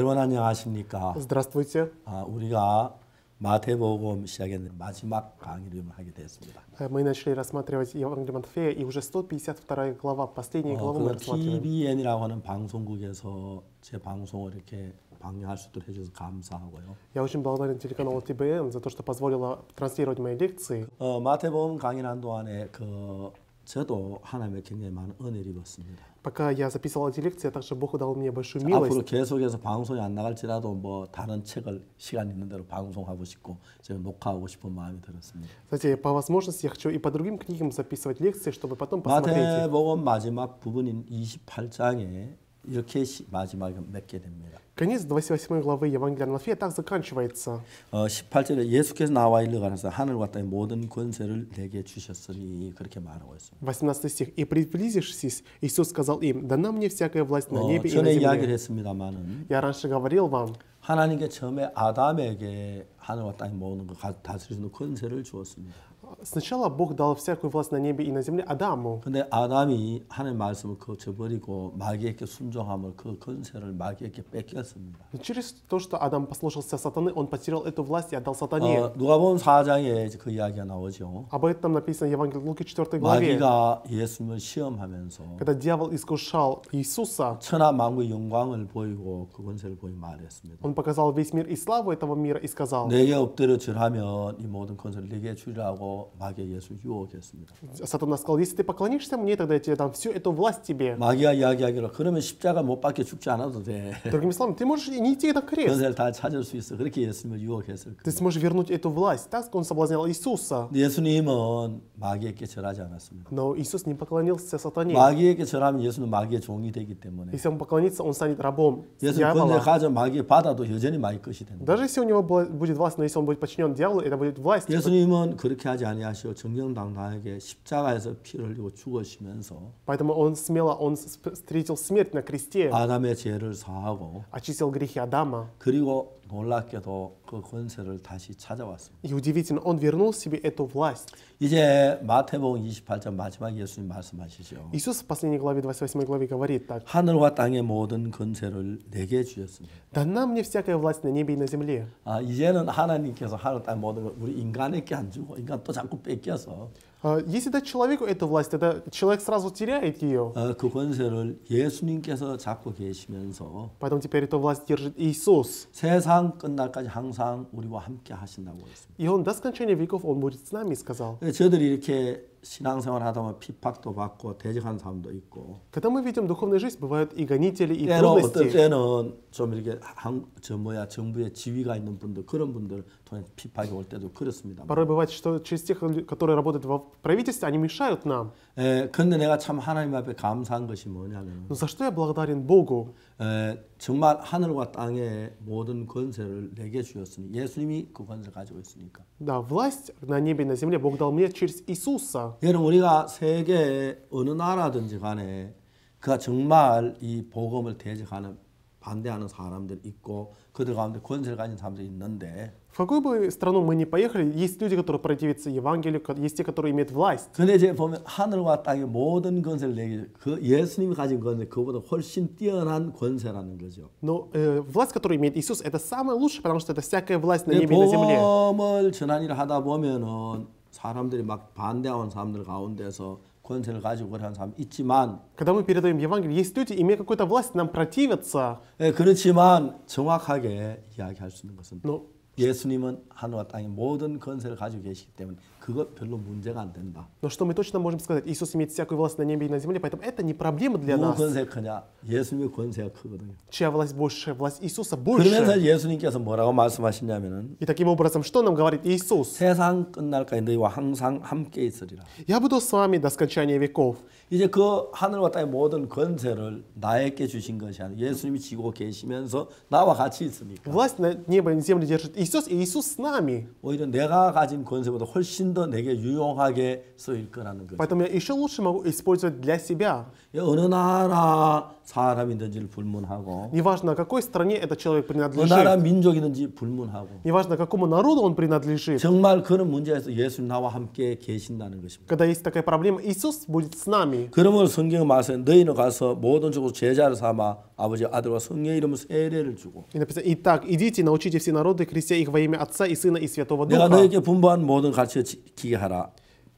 여러분 안녕하십니까? Здравствуйте. 아, 우리가 마태복음 시작했는데 마지막 강의를 하게 됐습니다. Э, Мы начали рассматривать Евангелие Матфея, и уже 152 глава, последняя 어, глава мы 그 рассматриваем. TBN이라고 하는 방송국에서 제 방송을 이렇게 방영할 수 있도록 해줘서 감사하고요. Я очень благодарен телеканалу ТБН за то, что позволило транслировать мои лекции. 어, 마태복음 강의한 동안에 그 저도 하나님의 굉장히 많은 은혜를 입었습니다. Пока я записывал эти лекции, также Бог дал мне большую 앞으로 милость. 계속해서 방송이 안 나갈지라도 뭐 다른 책을 시간 있는 대로 방송하고 싶고 제가 녹화하고 싶은 마음이 들었습니다. Кстати, по возможности я хочу и по другим книгам записывать лекции, чтобы потом посмотреть их. 마태복음 마지막 부분인 28장에 이렇게 시- 마지막에 맺게 됩니다. Конец 28 главы Евангелия от Матфея так заканчивается. 어, 18절에 예수께서 나와 일러가라서 하늘과 땅의 모든 권세를 내게 주셨으니 그렇게 말하고 있습니다. 18 стих. «И приблизившись, Иисус сказал им, дана мне всякая власть на 어, небе и на 전에 이야기를 земле». 했습니다만은 Я раньше говорил вам, 하나님께 처음에 아담에게 하늘과 땅의 모든 걸 가- 다스릴 수 있는 권세를 주었습니다. сначала Бог дал всякую власть на небе и на земле Адаму. 근데 아담이 하나님 말씀을 거쳐버리고 마귀에게 순종함을 그 권세를 마귀에게 뺏겼습니다. Но через то, что Адам послушался сатаны, он потерял эту власть и отдал сатане. 어, 누가복음 4장에 그 이야기가 나오죠. Об этом написано в Евангелии от Луки 4 главе. 마귀가 예수님을 시험하면서 Когда дьявол искушал Иисуса, 천하 만국의 영광을 보이고 그 권세를 보이 말했습니다. он показал весь мир и славу этого мира и сказал, 내게 엎드려 절하면 이 모든 권세를 내게 주리라고 마귀가 예수 유혹했습니다. Сатана сказал, если ты поклонишься мне, тогда я тебе дам всю эту власть тебе. 마귀가 이야기하기로 그러면 십자가 못 박혀 죽지 않아도 돼. Другими словами, ты можешь и не идти на крест. 권세를 다 찾을 수 있어. 그렇게 예수님을 유혹했을 Ты 거예요. сможешь вернуть эту власть. Так он соблазнял Иисуса. 예수님은 마귀에게 절하지 않았습니다. Но Иисус не поклонился сатане. 마귀에게 절하면 예수는 마귀의 종이 되기 때문에 Если он поклонится, он станет рабом 예수 권세 дьявола. 가져 마귀 받아도 여전히 마귀 것이 된다. Даже если у него была- будет власть, но если он будет подчинен дьяволу, это будет власть. 예수님은 그렇게 하지 아니하시고 정정당당하게 십자가에서 피를 흘리고 죽으시면서 Поэтому он смело, он сп- встретил смерть на кресте, 아담의 죄를 사하고 очистил грехи Адама. 그리고 놀랍게도 그 권세를 다시 찾아왔습니다. И удивительно, он вернул себе эту власть. 이제 마태복음 28장 마지막 예수님 말씀하시죠. Иисус в последней главе, 28 главе говорит так. 하늘과 땅의 모든 권세를 내게 주셨습니다. «Дана мне всякая власть на небе и на земле». 아, 이제는 하나님께서 하늘 땅 모든 걸 우리 인간에게 안 주고 인간 또 자꾸 뺏겨서 А, Если дать человеку эту власть, тогда человек сразу теряет ее. 어, 그 권세를 예수님께서 잡고 계시면서 Поэтому теперь эту власть держит Иисус. 세상 끝날까지 항상 우리와 함께 하신다고 했습니다. И Он до скончания веков Он будет с нами, сказал. 그래서 저들이 이렇게 신앙생활 하다 보면 핍박도 받고 대적하는 사람도 있고 Когда мы ведем духовную жизнь, бывают и гонители, и 때로 어떤 трудности. 때는 좀 이렇게 한, 저 뭐야 정부의 지위가 있는 분들 그런 분들 통해 핍박이 올 때도 그렇습니다. Порой бывает, что через тех, которые работают в правительстве, они мешают нам. 에, 근데 내가 참 하나님 앞에 감사한 것이 뭐냐면 Но за что я благодарен Богу? 에, 정말 하늘과 땅의 모든 권세를 내게 주셨으니 예수님이 그 권세를 가지고 있으니까 Да, власть на небе и на земле Бог дал мне через Иисуса. 여러분 우리가 세계 어느 나라든지 간에 그가 정말 이 복음을 대적하는 반대하는 사람들 있고 그들 가운데 권세를 가진 사람들이 있는데 В какую бы страну мы ни поехали, есть люди, которые противятся Евангелию, ко- есть те, которые имеют власть. 근데 이제 보면 하늘과 땅의 모든 권세를 내게 그 예수님이 가진 권세 그보다 훨씬 뛰어난 권세라는 거죠. Но э, власть, которую имеет Иисус, это самая лучшая, потому что это всякая власть на 근데 небе и на земле. 복음을 전한 일을 하다 보면은 사람들이 막 반대하는 사람들 가운데서 권세를 가지고 그러는 사람 있지만 Когда мы передаем Евангелие, есть люди, имея какую-то власть, нам противятся. 예, 그렇지만 정확하게 이야기할 수 있는 것은 Но 예수님은 하늘과 땅의 모든 권세를 가지고 계시기 때문에 그거 별로 문제가 안 된다. Но что мы точно можем сказать? Иисус имеет всякую власть на небе и на земле, поэтому это не проблема для 누구 нас. 권세 크냐? 예수님의 권세가 크거든요. Чья власть больше? Власть Иисуса 그러면서 больше. 예수님께서 뭐라고 말씀하시냐면은 И таким образом, что нам говорит Иисус? 세상 끝날까지 너희와 항상 함께 있으리라. Я буду с вами до скончания веков. 이제 그 하늘과 땅의 모든 권세를 나에게 주신 것이 아니라 예수님이 지고 계시면서 나와 같이 있으니까 Власть на небо и на земле держит Иисус, и Иисус с нами. 오히려 내가 가진 권세보다 훨씬 더 내게 유용하게 쓰일 거라는 거죠. Поэтому я еще лучше могу использовать для себя. 어느 나라 사람이든지를 불문하고 Неважно, какой стране этот человек 어느 나라 принадлежит, 민족이든지 불문하고 неважно, какому народу он принадлежит. 정말 그런 문제에서 예수님 나와 함께 계신다는 것입니다. Когда есть такая проблема, Иисус будет с нами. 그러므로 성경 말씀에 너희는 가서 모든 족속 제자를 삼아 아버지 아들과 성령의 이름으로 세례를 주고 И написано, «Итак, идите, научите все народы, крестя их во имя Отца и Сына и Святого 내가 Духа, 너에게 분부한 모든 가르쳐 지키게 하라.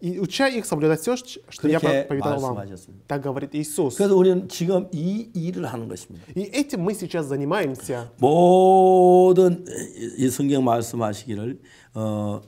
и уча их соблюдать все, что я 그렇게 повидал вам». 말씀하셨습니다. Так говорит Иисус. 그래서 우리는 지금 이 일을 하는 것입니다. И этим мы сейчас занимаемся. 모든 이 성경 말씀하시기를 어,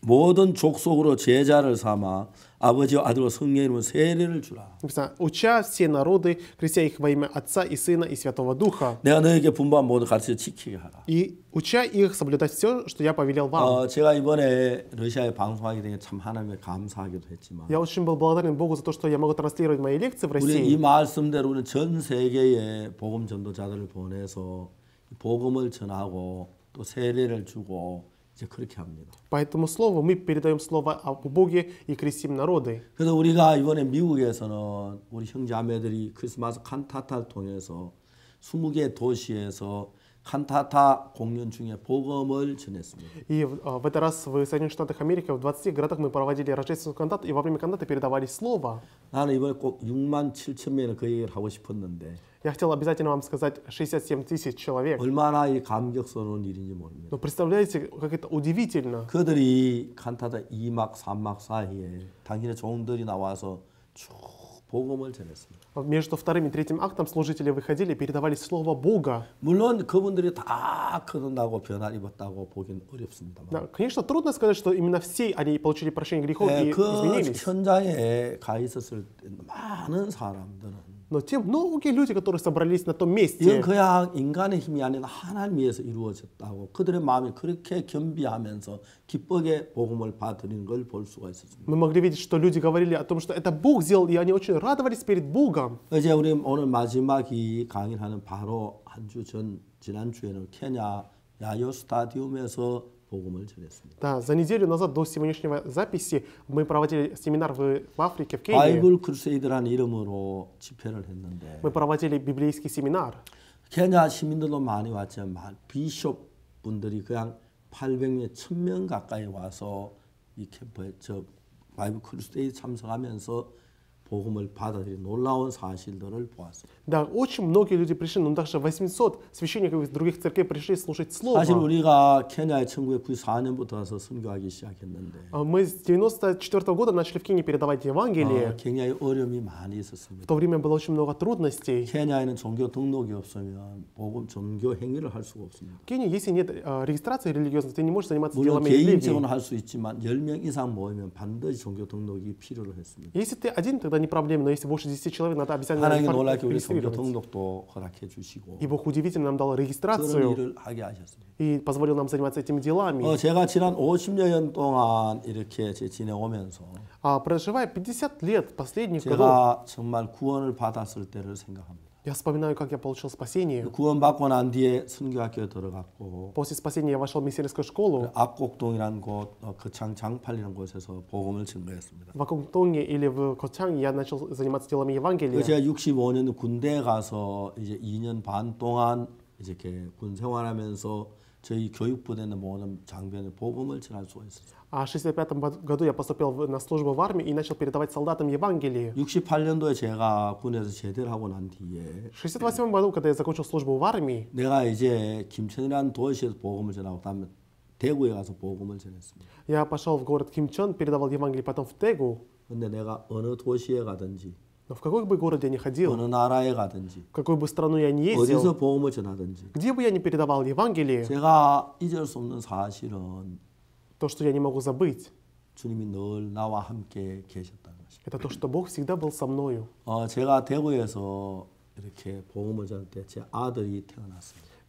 모든 족속으로 제자를 삼아 아버지와 아들과 성령의 이름으로 세례를 주라. Написано, «Уча все народы, крестя их во имя Отца и Сына и Святого Духа, 내가 너에게 분부한 모든 가르쳐 지키게 하라. и уча их соблюдать все, что я повелел вам». 어, 제가 이번에 러시아에 방송하게 된 게 참 하나님에 감사하기도 했지만 Я очень был благодарен Богу за то, что я могу транслировать мои лекции в 우리 이 России. 말씀대로 우리는 전 세계에 복음 전도자들을 보내서 복음을 전하고 또 세례를 주고 이제 그렇게 합니다. По этому слову мы передаем слово о Боге и крестим народы. 그래서 우리가 이번에 미국에서는 우리 형제자매들이 크리스마스 칸타타를 통해서 20개 도시에서 칸타타 공연 중에 복음을 전했습니다. И э, в этот раз в Соединенных Штатах Америки в 20 городах мы проводили рождественский кантат, и во время кантата передавали слово. 나는 이번에 꼭 6만 7천 명을 그 얘기를 하고 싶었는데 Я хотел обязательно вам сказать 67 тысяч человек. 얼마나 이 감격스러운 일인지 모릅니다. Но представляете, как это удивительно. 그들이 칸타타 2막 3막 사이에 당신의 종들이 나와서 쭉 복음을 전했습니다. Между вторым и третьим актом служители выходили и передавали слово Бога. 물론 그분들이 다 거듭나고 변화를 입었다고 보기는 어렵습니다만 Да, конечно, трудно сказать, что именно все они получили прощение грехов 예, и 그 изменились. 현장에 가 있었을 때 많은 사람들은 Но те многие люди, которые собрались на том 이건 месте, 그냥 인간의 힘이 아니라 하나님 위해서 이루어졌다고 그들의 마음이 그렇게 겸비하면서 기쁘게 복음을 받으리는 걸 볼 수가 있었습니다. мы могли видеть, что люди говорили о том, что это Бог сделал, и они очень радовались перед Богом. 이제 우리 오늘 마지막이 강의하는 바로 한 주 전 지난 주에는 케냐 야요 스타디움에서 복음을 전했습니다. Да, за неделю назад до сегодняшнего записи мы проводили семинар в, в Африке, в Кении. 바이블 크루세이드라는 이름으로 집회를 했는데 Мы проводили библейский семинар. 케냐 시민들도 많이 왔지만 비숍 분들이 그냥 800명, 1000명 가까이 와서 이 캠프에 저 바이블 크루세이드 참석하면서 복음을 받아들인 놀라운 사실들을 보았습니다. Да, очень многие люди пришли, но даже 800 священников из других церквей пришли слушать Слово. 사실 우리가 케냐에 1994년부터 와서 선교하기 시작했는데 А Мы с 94 года начали в Кении передавать Евангелие. 어, 굉장히 어려움이 많이 В 있었습니다. то время было очень много трудностей. 케냐에는 종교 등록이 없으면 복음 종교 행위를 할 수가 없습니다. В Кении, если нет э, регистрации религиозной, ты не можешь заниматься 물론 делами религии. 개인적으로 할 수 있지만 10명 이상 모이면 반드시 종교 등록이 필요로 했습니다. Если ты один, тогда не проблема, но если больше 10 человек, надо обязательно регистрировать. И Бог удивительно нам дал регистрацию и позволил нам заниматься этими делами. А проживая 50 лет последних годов, 제가 정말 구원을 받았을 때를 생각합니다. я вспоминаю, как я получил спасение. 구원받고 난 뒤에 선교학교에 들어갔고 После спасения я вошел в миссионерскую школу 악곡동이라는 곳, 어, 거창 장팔이라는 곳에서 복음을 증거했습니다. в Акунтоне или в Кочанге. Я начал заниматься делами 그 Евангелия. 제가 65년 군대에 가서 이제 2년 반 동안 이제 이렇게 군 생활하면서 저희 교육부대는 모든 장병에 복음을 전할 수가 있었어요. А в 1965 году я поступил в- на службу в армии и начал передавать солдатам Евангелие. 68년도에 제가 군에서 제대를 하고 난 뒤에 В 1968 году, когда я закончил службу в армии, 내가 이제 김천이라는 도시에서 복음을 전하고 다음에 대구에 가서 복음을 전했습니다. я пошел в город Кимчон, передавал Евангелие потом в Тегу. 근데 내가 어느 도시에 가든지 Но в какой бы город я ни ходил, в какую бы страну я ни ездил, где бы я ни передавал Евангелие, то, что я не могу забыть, это то, что Бог всегда был со мною.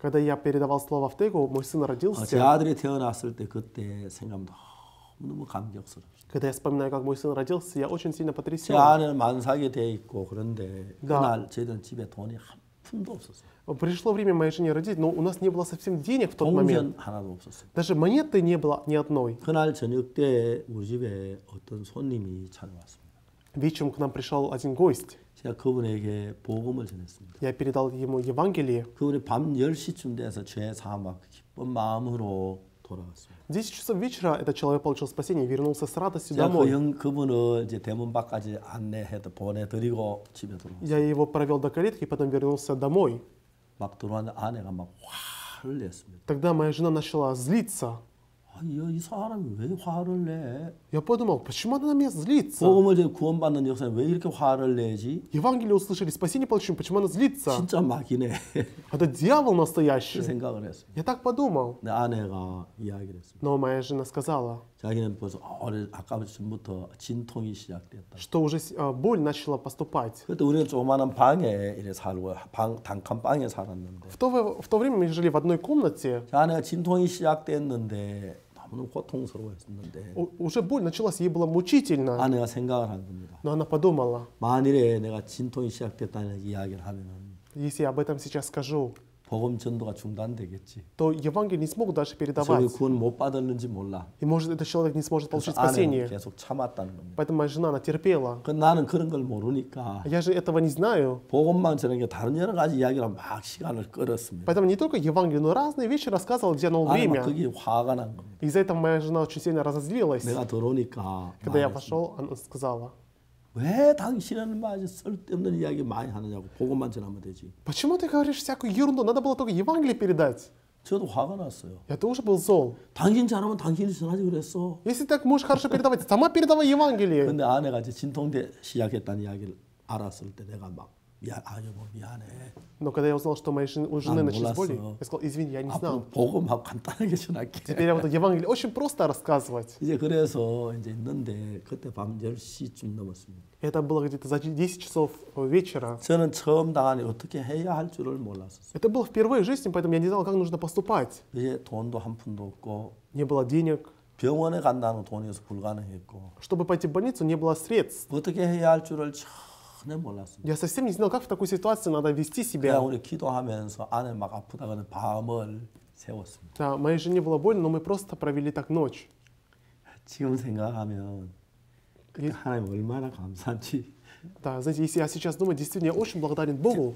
Когда я передавал слово в Тегу, мой сын родился. 너무 감격스럽습니다. Когда я вспоминаю, как мой сын родился, я очень сильно 제 потрясен. 아내는 만삭이 돼 있고 그런데 Да. 그날 저희들은 집에 돈이 한 푼도 없었어요. Пришло время моей жене родить, но у нас не было совсем денег в тот момент. 동전 하나도 없었어요. Даже монеты не было ни одной. 그날 저녁 때 우리 집에 어떤 손님이 찾아왔습니다. вечером к нам пришел один гость. 제가 그분에게 복음을 전했습니다. Я передал ему Евангелие. 그분이 밤 10시쯤 돼서 죄 사함 기쁜 마음으로 돌아왔습니다. В 10 часов вечера этот человек получил спасение и вернулся с радостью 제가 그 домой. 형, 그분을 이제 대문 밖까지 안내해도 보내드리고 집에 들어왔어요. Я его провел до калитки и потом вернулся домой. 막 들어왔는데 아내가 막 화를 냈습니다. Тогда моя жена начала злиться. 아니, 이 사람이 왜 화를 내? Я подумал, почему она на меня злится? 복음을 전해 구원받는 역사는 왜 이렇게 화를 내지? Евангелие услышали, спасение получили, почему она злится? 진짜 막이네. Это дьявол 그 настоящий. 생각을 했습니다. Я так подумал. 내 아내가 이야기를 했습니다. Но моя жена сказала, 자기는 벌써 오래 아까부터 진통이 시작됐다. что уже а, боль начала поступать. 그때 우리는 조그마한 방에 이래 살고 방, 단칸 방에 살았는데 В то, в то время мы жили в одной комнате. 저 아내가 진통이 시작됐는데 너무 고통스러워했었는데 У- уже боль началась, ей было мучительно. 아내가 생각을 한 겁니다. Но она подумала, 만일에 내가 진통이 시작됐다는 이야기를 하면은 если я об этом сейчас скажу, 복음 전도가 중단되겠지. то Евангелие не смогут дальше 저기 передавать. 구원 못 받았는지 몰라. И может этот человек не сможет 그래서 получить 아내는 спасение. 계속 참았다는 겁니다. Поэтому моя жена, она терпела. 그 나는 그런 걸 모르니까 А Я же этого не знаю. 복음만 전하는 게 다른 여러 가지 이야기를 막 시간을 끌었습니다. Поэтому не только Евангелие, но разные вещи рассказывал, где оно 아내 막 время. 그게 화가 난 겁니다. Из-за этого моя жена очень сильно разозлилась. 내가 들어오니까 Когда я 말했습니다. пошел, она сказала, 왜 당신은 마저 쓸데없는 이야기 많이 하느냐고 복음만 전하면 되지. почему ты говоришь всякую ерунду? Надо было только Евангелие передать. 저도 화가 났어요. Я тоже был зол. 당신 잘하면 당신이 전하지 그랬어. Если так можешь хорошо передавать, сама передавай Евангелие. 근데 아내가 이제 진통돼 시작했다는 이야기를 알았을 때 내가 막 미안, 아 여보 미안해. Но когда я узнал, что моей жен- у жены А, начались боли, 몰랐어. я сказал, извини, я не знал. 앞으로 복음하고 간단하게 전할게. Теперь я буду Евангелие очень просто рассказывать. 이제 그래서 이제 있는데 그때 밤 10시쯤 넘었습니다. Это было где-то за 10 часов вечера. 저는 처음 당하니 어떻게 해야 할 줄을 몰랐었어요. Это было впервые в жизни, поэтому я не знал, как нужно поступать. 이제 돈도 한 푼도 없고 Не было денег. 병원에 간다는 돈이어서 불가능했고 Чтобы пойти в больницу, не было средств. 어떻게 해야 할 줄을 전혀 몰랐습니다. Я совсем не знал, как в такой ситуации надо вести 그냥 себя. 우리 기도하면서 아내 막 아프다고는 밤을 세웠습니다. Да, моей жене было больно, но мы просто провели так ночь. 지금 생각하면 그때 예. 하나님 얼마나 감사한지 Да, знаете, если я сейчас думаю, действительно, я очень благодарен Богу.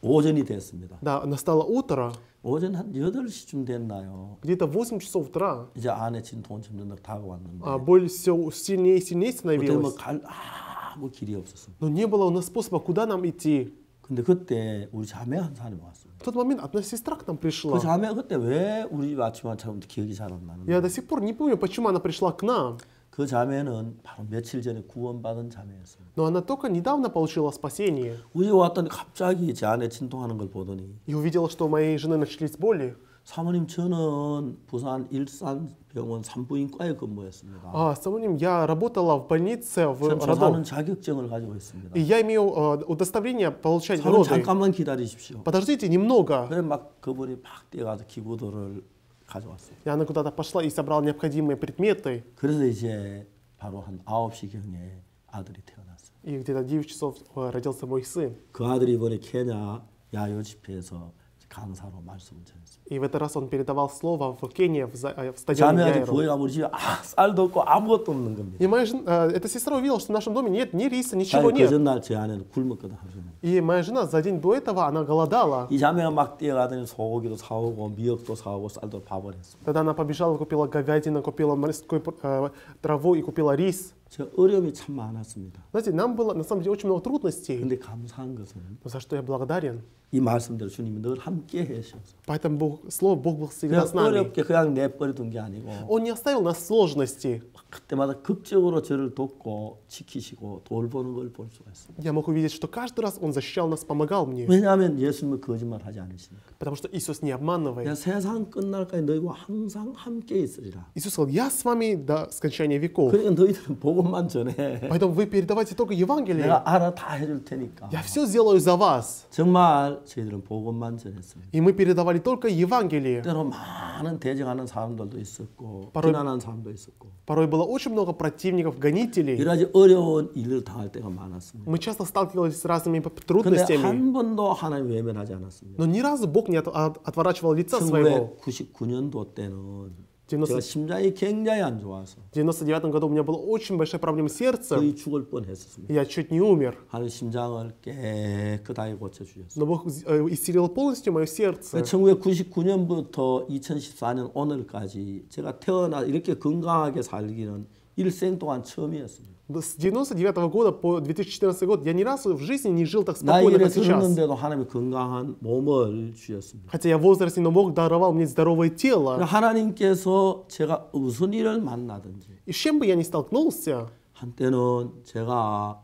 오전이 됐습니다. Да, настало утро, 오전 한 8시쯤 됐나요? где-то 8 часов утра, 이제 아내 진통은 점점 더 다가왔는데 а боль все сильнее и сильнее 그때 становилась. 뭐갈 아 무 길이 없었습니다. Но не было у нас способа, куда нам идти. 근데 그때 우리 자매 한 사람이 왔습니다. В тот момент одна сестра к нам 그 пришла. 자매가 그때 왜 우리 집 아침처럼 기억이 잘 안 나는데 Я до сих пор не помню, почему она пришла к нам. 그 자매는 바로 며칠 전에 구원받은 자매였습니다. Но она только недавно получила спасение. 우리 왔더니 갑자기 제 아내 진통하는 걸 보더니 И увидела, что у моей жены начались боли. 사모님 저는 부산 일산병원 산부인과에 근무했습니다. А, самим я работала в больнице в 전 조사는 родах. 자격증을 가지고 있습니다. И я имею э, удостоверение получать 사모님 роды. 잠깐만 기다리십시오. Подождите немного. 그래 막 그분이 막 뛰어가서 기구들을 가져왔어요. И она куда-то пошла и собрала необходимые предметы. 그래서 이제 바로 한 9시경에 아들이 태어났어요. И где-то 9 часов э, родился мой сын. 그 아들이 이번에 케냐 야요 집회에서 강사로 말씀을 전했습니다. И в этот раз он передавал слово в Кении, в, за- э, в стадионе 자매가 이제 Яйро. 교회 가면 우리 집에 아, 쌀도 없고 아무것도 없는 겁니다. И моя жена, э, эта сестра увидела, что в нашем доме нет ни риса, ничего 사실 그 нет. 전날 제 아내는 굶었거든 하루 종일. И моя жена за день до этого, она голодала. 이 자매가 막 뛰어가더니 소고기도 사오고 미역도 사오고 쌀도 밥을 했습니다. Тогда она побежала, купила говядину, купила морскую э, траву и купила рис. 저 어려움이 참 많았습니다. Знаете, нам было на самом деле очень много трудностей. 근데 감사한 것은 Но за что я благодарен. 이 말씀대로 주님이 늘 함께 해주셔서 Поэтому Бог, Слово Бог был всегда 그냥 с нами. 어렵게 그냥 내버려둔 게 아니고 Он не оставил нас в сложности. 그때마다 극적으로 저를 돕고 지키시고 돌보는 걸 볼 수가 있습니다. Я мог увидеть, что каждый раз Он защищал нас, помогал мне. 왜냐하면 예수님은 거짓말하지 않으시니까. Потому что Иисус не обманывает. 내가 세상 끝날까지 너희와 항상 함께 있으리라. Иисус сказал, я с вами до скончания веков. 그러니까 너희들은 복음 만 전해. Поэтому вы передавайте только Евангелие. 내가 알아 다 해줄 테니까. Я все сделаю за вас. 정말 저희들은 복음만 전했습니다. И мы передавали только Евангелие. 때로 많은 대적하는 사람들도 있었고 바로- 비난하는 사람도 있었고 Порой было очень много противников, гонителей. 여러 가지 어려운 일을 당할 때가 많았습니다. Мы часто сталкивались с разными п- 근데 трудностями. 한 번도 하나님 외면하지 않았습니다. Но ни разу Бог не от- от- отворачивал лица своего. 1999년도 때는 В 90 제가 심장이 굉장히 안 좋아서 99 году у меня была очень большая проблема сердца, 거의 죽을 뻔했었습니다. и я чуть не умер. 하는 심장을 깨끗하게 고쳐 주셨어요. Но Бог э, исцелил полностью мое сердце. 1999년부터 2014년 오늘까지 제가 태어나 이렇게 건강하게 살기는 일생 동안 처음이었습니다. С 99 года по 2014 год я ни разу в жизни не жил так спокойно, 나이를 как сейчас. 들었는데도 하나님이 건강한 몸을 주셨습니다. Хотя я в возрасте, но Бог даровал мне здоровое тело. 하나님께서 제가 무슨 일을 만나든지 И с чем бы я ни столкнулся, 한때는 제가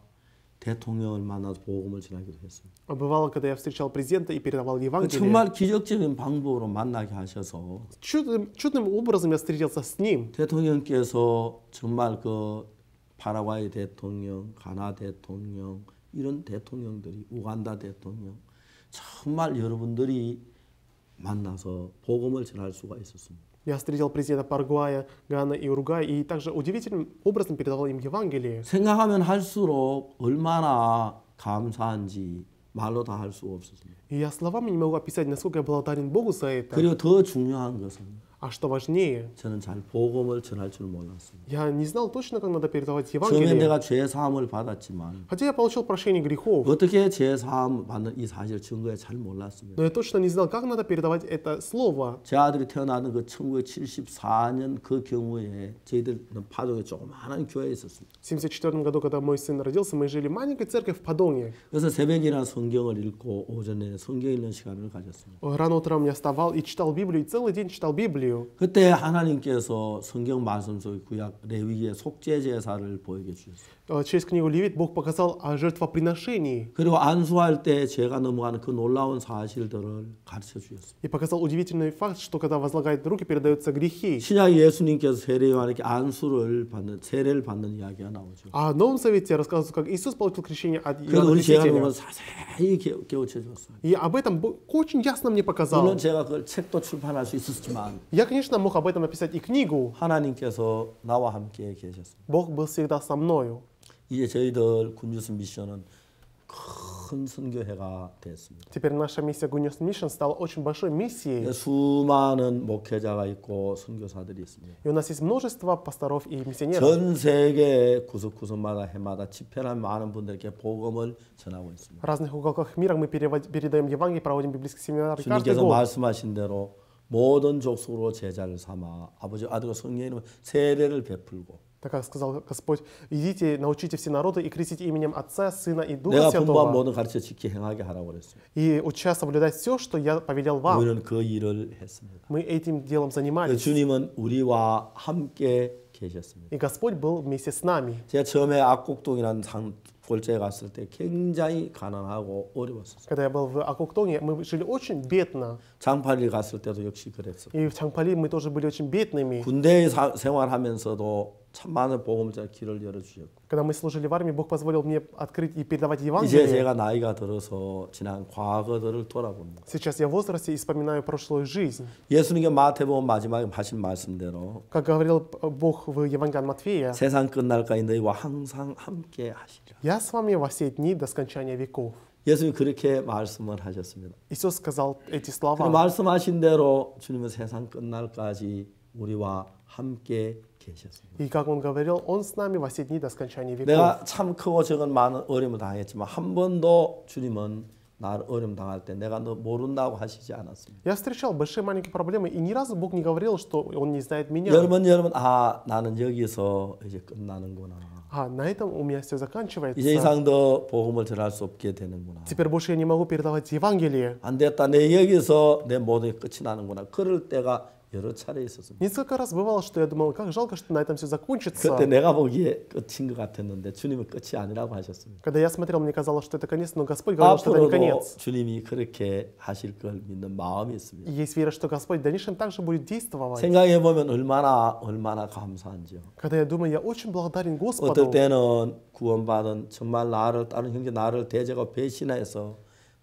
대통령을 만나서 복음을 전하기도 했습니다. а бывало, когда я встречал президента и передавал Евангелие, 정말 기적적인 방법으로 만나게 하셔서 чудным, чудным образом я встретился с ним. 대통령께서 정말 그 파라과이 대통령, 가나 대통령 이런 대통령들이 우간다 대통령 정말 여러분들이 만나서 복음을 전할 수가 있었습니다. Я встретил президента Парагвая, Гана и Уругвая и также удивительным образом передавал им Евангелие. 생각하면 할수록 얼마나 감사한지 말로 다 할 수가 없었습니다. И я словами не могу описать, насколько я благодарен Богу за это. 그리고 더 중요한 것은 А что важнее, 저는 잘 복음을 전할 줄 몰랐습니다. я не знал точно, как надо передавать 처음에 Евангелие. 내가 죄 사함을 받았지만 Хотя я получил прощение грехов, 어떻게 죄 사함 받는 이 사실 증거에 잘 몰랐습니다. но я точно не знал, как надо передавать это слово. 제 아들이 태어나는 그 1974년 그 경우에 저희들은 파동에 조그마한 교회에 있었습니다. В 1974 году, когда мой сын родился, мы жили в маленькой церкви в Подоне. 그래서 새벽이나 성경을 읽고 오전에 성경 읽는 시간을 가졌습니다. Рано утром я вставал и читал Библию, и целый день читал Библию. 그때 하나님께서 성경 말씀 속 구약 레위기의 속죄 제사를 보이게 주셨어요. Э, Через книгу Левит Бог показал о жертвоприношении 그리고 안수할 때 죄가 넘어가는 그 놀라운 사실들을 가르쳐 주셨어요. и показал удивительный факт, что когда возлагают руки, передаются грехи. 신약 예수님께서 세례 요한에게 안수를 받는 세례를 받는 이야기가 나오죠. А в Новом Завете рассказывается, как Иисус получил крещение от 그래서 Иоанна 우리 죄가 Крестителя. 넘어가 자세히 깨- 깨우쳐 줬어요. И об этом Бог очень ясно мне показал. 물론 제가 그걸 책도 출판할 수 있었지만 Я, конечно, мог об этом написать и книгу. 하나님께서 나와 함께 계셨습니다. Бог был всегда со мною. 이제 저희들 군주스 미션은 큰 선교회가 됐습니다. Теперь наша миссия Gunius Mission стала очень большой миссией. 수많은 목회자가 있고 선교사들이 있습니다. И у нас есть множество пасторов и миссионеров. 전 세계 구석구석마다 해마다 집회란 많은 분들에게 복음을 전하고 있습니다. В разных уголках мира мы перевод- передаем Евангелие, проводим библейские семинары каждый 주님께서 год. 말씀하신 대로 모든 족속으로 제자를 삼아 아버지 아들과 성령의 이름으로 세례를 베풀고 Так как сказал Господь, идите, научите все народы и крестите именем Отца, Сына и Духа 내가 분부한 Святого. 모든 가르쳐 지키 행하게 하라고 그랬어요. И уча соблюдать все, что я повелел вам. 우리는 그 일을 했습니다. Мы этим делом 그 занимались. 주님은 우리와 함께 계셨습니다. И Господь был вместе с нами. 제가 처음에 악곡동이라는 산 골짜기에 갔을 때 굉장히 가난하고 어려웠었어요. Когда я был в Акуктоне, мы жили очень бедно. 장파리 갔을 때도 역시 그랬어요. И в Чангпали мы тоже были очень бедными. 군대에 사- 생활하면서도 참 많은 복음자 길을 열어주셨고 Когда мы служили в армии, Бог позволил мне открыть и передавать 이제 Евангелие. 제가 나이가 들어서 지난 과거들을 돌아봅니다. Сейчас я в возрасте и вспоминаю прошлую жизнь. 예수님께 마태복음 마지막에 하신 말씀대로 Как говорил Бог в Евангелии от Матфея, 세상 끝날까지 너희와 항상 함께 하시리라. «Я с вами во все дни до скончания веков». 예수님 그렇게 말씀을 하셨습니다. Иисус сказал эти 그 слова. 말씀하신 대로 주님은 세상 끝날까지 우리와 함께 계셨습니다. И как Он говорил, Он с нами во все дни до скончания веков. 내가 참 크고 적은 많은 어려움을 당했지만 한 번도 주님은 나를 어려움 당할 때 내가 너 모른다고 하시지 않았습니다. Я встречал большие и маленькие проблемы, и ни разу Бог не говорил, что Он не знает меня. 여러분 여러분 아 나는 여기서 이제 끝나는구나. А, на этом у меня все 이제 заканчивается. 이상 더 복음을 전할 수 없게 되는구나. Теперь больше я не могу передавать Евангелие. 안 됐다. 내 여기서 내 모든 게 끝이 나는구나. 그럴 때가 여러 차례 있었습니다. Несколько раз бывало, что я думал, как жалко, что на этом все закончится. 그때 내가 보기에 끝인 것 같았는데 주님은 끝이 아니라고 하셨습니다. Когда я смотрел, мне казалось, что это конец, но Господь говорил, что это не 앞으로도 конец. 주님이 그렇게 하실 걸 믿는 마음이 И 있습니다. есть вера, что Господь в дальнейшем также будет действовать. 생각해 보면 얼마나 얼마나 감사한지요. Когда я думаю, я очень благодарен 어떨 Господу. 때는 구원받은 정말 나를 다른 형제 나를 대적하고 배신해서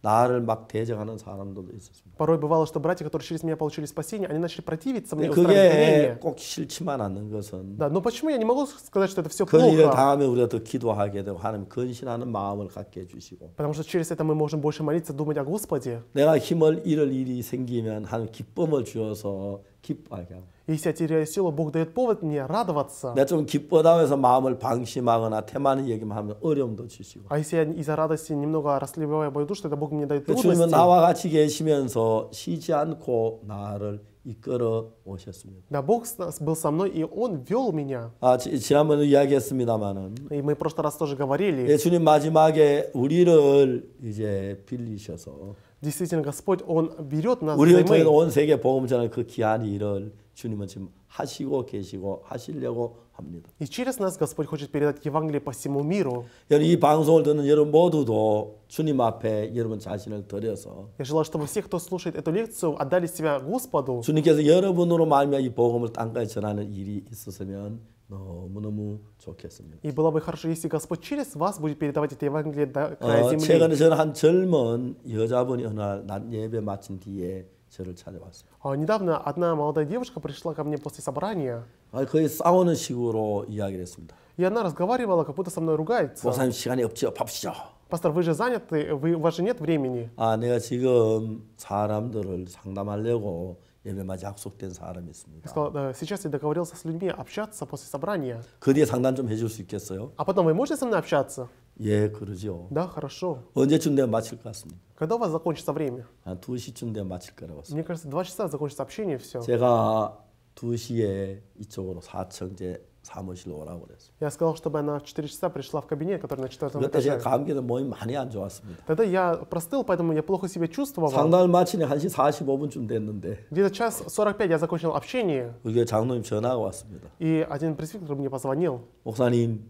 나를 막 대적하는 사람들도 있었습니다. Порой бывало, что братья, которые через меня получили спасение, они начали противиться мне, устраивать 그게 гонения. 꼭 싫지만 않는 것은 Да, но почему я не могу сказать, что это все 그 일을 плохо? 당하면 우리가 더 기도하게 되고 하나님 근신하는 마음을 갖게 해주시고 Потому что через это мы можем больше молиться, думать о Господе. 내가 힘을 잃을 일이 생기면 하나님 기쁨을 주어서 기뻐하게 하고 Если я теряю силу, Бог дает повод мне радоваться. 내가 좀 기쁘다고 해서 마음을 방심하거나 태만히 얘기만 하면 어려움도 주시고 А если я из-за радости немного расливаю мою душу, тогда Бог мне дает 그 주님은 трудности. 나와 같이 계시면서 쉬지 않고 나를 이끌어 오셨습니다. Да, Бог с нас- был со мной, и Он вел меня. 아, 지, 지난번에 이야기했습니다마는 И мы в прошлый раз тоже говорили. 예, 주님 마지막에 우리를 이제 빌리셔서 Действительно, Господь, Он берет нас 우리를 통해 взаймы. 온 세계 복음 전하는 그 귀한 일을 주님은 지금 하시고 계시고 하시려고 합니다. И через нас Господь хочет передать Евангелие по всему миру. 여러분 이 방송을 듣는 여러분 모두도 주님 앞에 여러분 자신을 드려서 Я желаю, чтобы все, кто слушает эту лекцию, отдали себя Господу. 주님께서 여러분으로 말미암아 이 복음을 땅까지 전하는 일이 있었으면 너무너무 좋겠습니다. И было бы хорошо, если Господь через вас будет передавать это Евангелие до края 어, земли. 최근에 저는 한 젊은 여자분이 어느 날 낮 예배 마친 뒤에 저를 찾아왔 어요. А, Недавно одна молодая девушка пришла ко мне после собрания, 아, 거의 싸우는 식으로 이야기를 했습니다. и она разговаривала, как будто со мной ругается. 목사님 시간이 없죠. 바쁘시죠. Пастор, вы же заняты, вы, у вас же нет времени. 아, 내가 지금 사람들을 상담하려고 예배마치 약속된 사람이 Я 있습니다. сказал, «Да, сейчас я договорился с людьми общаться после собрания. 그 뒤에 상담 좀 해줄 수 있겠어요? А потом вы можете со мной общаться? 예, 그러죠. Да, хорошо. 언제쯤 되면 마칠 것 같습니다. Когда у вас закончится время? 한 2시쯤 되면 마칠 거라고 봤습니다. Мне кажется, два часа закончится общение, все. 제가 2시에 이쪽으로 4층제 사무실로 오라고 그랬어요. Я сказал, чтобы она в 4 часа пришла в кабинет, который на четвертом 그때 제가 этаже. 감기도 몸이 많이 안 좋았습니다. Тогда я простыл, поэтому я плохо себя чувствовал. 상담을 마치니 1시 45분쯤 됐는데 Где-то час 45 я закончил общение, 우리 장로님 전화가 왔습니다. и один пресвитер мне позвонил. 목사님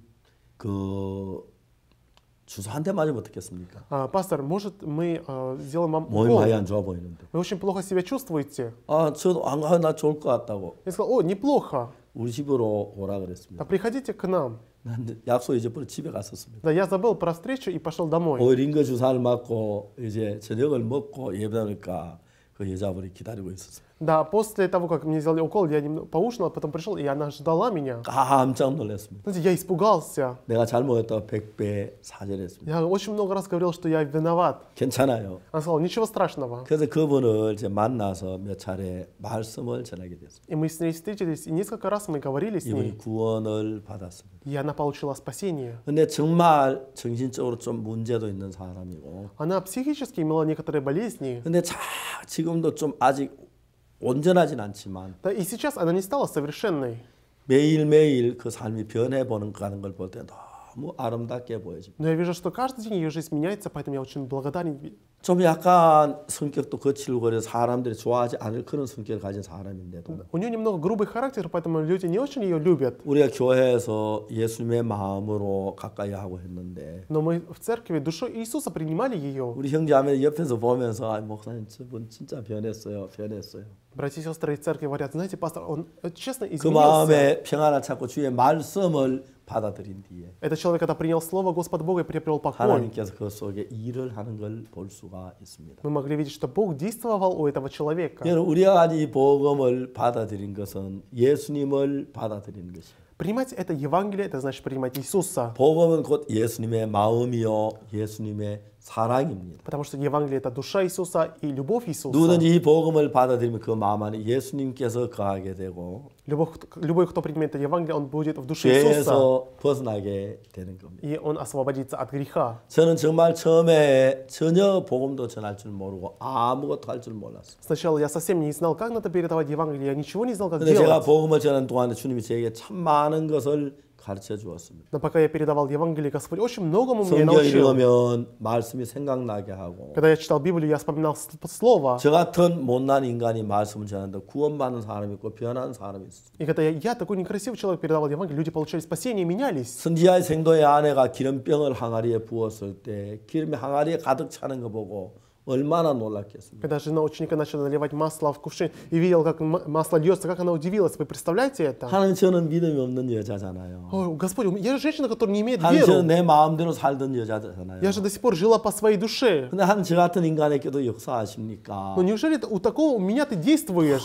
그 주소 한 대 맞으면 어떻겠습니까? «А, Пастор, может мы э, сделаем вам 몸이 укол? 많이 안 좋아 보이는데. Вы очень плохо себя чувствуете. 아 저도 안 가요 나 좋을 것 같다고 Я сказал, о, неплохо. 우리 집으로 오라 그랬습니다. Да приходите к нам. 난 약속 잊어버려 집에 갔었습니다. Да, я забыл про встречу и пошел домой. 오 링거 주사를 맞고 이제 저녁을 먹고 예배하니까 그 여자분이 기다리고 있었어요. Да, после того, как мне сделали укол, я немного поужинал, потом пришел, и она ждала меня. 깜짝 놀랐습니다. Знаете, я испугался. 내가 잘못했다고 백배 사죄했습니다. Я очень много раз говорил, что я виноват. 괜찮아요. Она сказала, ничего страшного. 그래서 그분을 이제 만나서 몇 차례 말씀을 전하게 됐습니다. И мы с ней встретились, и несколько раз мы говорили с 이분이 ней, 구원을 받았습니다. и она получила спасение. 근데 정말 정신적으로 좀 문제도 있는 사람이고 Она психически имела некоторые болезни. 근데 자, 지금도 좀 아직 온전하진 않지만 Да, и сейчас она не стала совершенной. 매일매일 그 삶이 변해보는 가는 걸 볼 때 너무 아름답게 보여집니다. Но я вижу, что каждый день ее жизнь меняется, поэтому я очень благодарен. 좀 약간 성격도 거칠고 그래 사람들이 좋아하지 않을 그런 성격을 가진 사람인데도 У нее немного грубый характер, поэтому люди не очень ее любят. 우리가 교회에서 예수님의 마음으로 가까이 하고 했는데 Но мы в церкви душой Иисуса принимали ее. 우리 형제자매 옆에서 보면서 아, 목사님 저분 진짜 변했어요 변했어요 Братья и сестры из церкви говорят, знаете, пастор, он э, честно 그 изменился. 마음에 평안을 찾고 주의 말씀을 받아들인 뒤에 Этот человек, когда принял Слово Господа Бога и приобрел покой, 하나님께서 그 속에 일을 하는 걸 볼 수가 있습니다. мы могли видеть, что Бог действовал у этого человека. 여러분 우리가 가진 이 복음을 받아들인 것은 예수님을 받아들이는 것이에요. Принимать это Евангелие, это значит принимать Иисуса. 복음은 곧 예수님의 마음이요 예수님의 사랑입니다. Потому что Евангелие это душа Иисуса и любовь Иисуса. 누구든지 이 복음을 받아들이면 그 마음 안에 예수님께서 거하게 되고 Любой, кто- любой, кто примет это Евангелие, он будет в душе Иисуса, 죄에서 벗어나게 되는 겁니다. и он освободится от греха. 저는 정말 처음에 전혀 복음도 전할 줄 모르고 아무것도 할 줄 몰랐어요. Сначала я совсем не знал, как надо передавать Евангелие, я ничего не знал, как 근데 제가 делать. 복음을 전하는 동안에 주님이 제게 참 많은 것을 가르쳐 주었습니다. Но пока я передавал Евангелие, Господь очень многому мне 성경 научил. 읽으면 말씀이 생각나게 하고 Когда я читал Библию, я вспоминал с- Слово. 저 같은 못난 인간이 말씀을 전하는데 구원받는 사람이 있고 변하는 사람이 있어요. И когда я, я такой некрасивый человек, передавал Евангелие, люди получали спасение и менялись. 선지자의 생도의 아내가 기름병을 항아리에 부었을 때 기름이 항아리에 가득 차는 거 보고 Когда жена ученика начала наливать масло в кувшин и видел, как масло льется, как она удивилась. Вы представляете это? О, Господь, я же женщина, которая не имеет веры. Я же до сих пор жила по своей душе. Но неужели у такого у меня ты действуешь?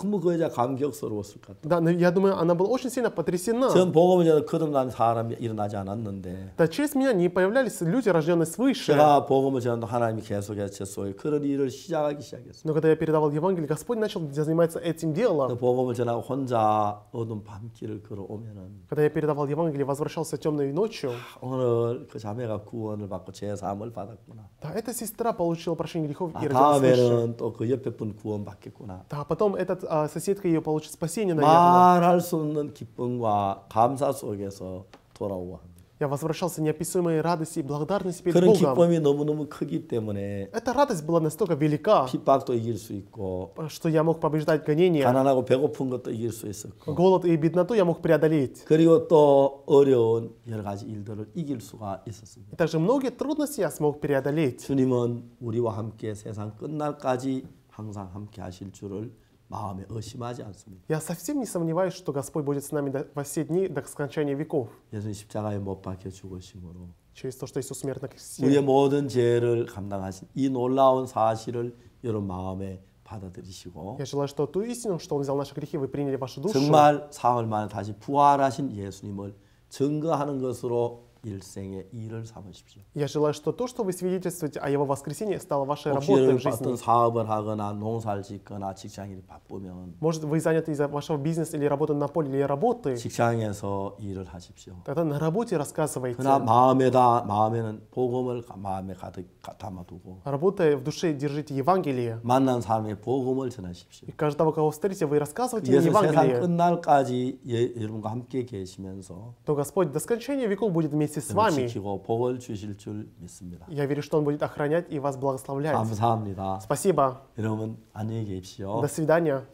너무 그 여자 감격스러웠을 것 같아요. Да, но я думаю, она была очень сильно потрясена. 전 복음을 전해 거듭난 사람이 일어나지 않았는데 Да, через меня не появлялись люди, рожденные свыше. 제가 복음을 전도 하나님이 계속해서 제 속에 그런 일을 시작하기 시작했어요. Но когда я передавал Евангелие, Господь начал заниматься этим 그 делом. 복음을 전하고 혼자 어두운 밤길을 걸어오면은 Когда я передавал Евангелие, возвращался темной ночью. 오늘 그 자매가 구원을 받고 제 사함을 받았구나. Да, эта сестра получила прощение грехов 아, и родилась свыше. 다음에는 또 그 옆에 분 구원 받겠구나. Да, потом эта а, соседка ее получит спасение, наверное. 말할 수 없는 기쁨과 감사 속에서 돌아오고 합니다. Я возвращался неописуемой радости и благодарности перед 그런 Богом. 기쁨이 너무너무 크기 때문에 Эта радость была настолько велика, 핍박도 이길 수 있고 что я мог побеждать гонения. 가난하고 배고픈 것도 이길 수 있었고 Голод и бедноту я мог преодолеть. 그리고 또 어려운 여러 가지 일들을 이길 수가 있었습니다. И также многие трудности я смог преодолеть. 주님은 우리와 함께 세상 끝날까지 항상 함께 하실 줄을 마음에 의심하지 않습니다. Я совсем не сомневаюсь, что Господь будет с нами до- во все дни до скончания веков. 예수님 십자가에 못 박혀 죽으심으로 Через то, что Иисус смерть на кресте. 우리의 모든 죄를 감당하신 이 놀라운 사실을 여러분 마음에 받아들이시고 Я желаю, что ту истину, что Он взял наши грехи, вы приняли в вашу душу. 정말 사흘 만에 다시 부활하신 예수님을 증거하는 것으로 일생의 일을 삼으십시오. Я желаю, что то, что вы свидетельствуете о Его воскресении, стало вашей 혹시 работой 여러분 в жизни. 어떤 사업을 하거나 농사를 짓거나 직장인이 바쁘면 Может, вы заняты из-за вашего бизнеса или работы на поле, или работы. 직장에서 일을 하십시오. Тогда на работе рассказывайте. 그러나 마음에다 마음에는 복음을 가- 마음에 가득 가- 담아두고 Работая в душе, держите Евангелие. 만난 사람의 복음을 전하십시오. И каждого, кого встретите, вы рассказывайте им 그래서 세상 Евангелие. 끝날까지 예, 여러분과 함께 계시면서 То Господь до скончания веков будет вместе с вами. 지키고 복을 주실 줄 믿습니다. Я верю, что Он будет охранять и вас благословлять. 감사합니다. Спасибо. 여러분 안녕히 계십시오. До свидания.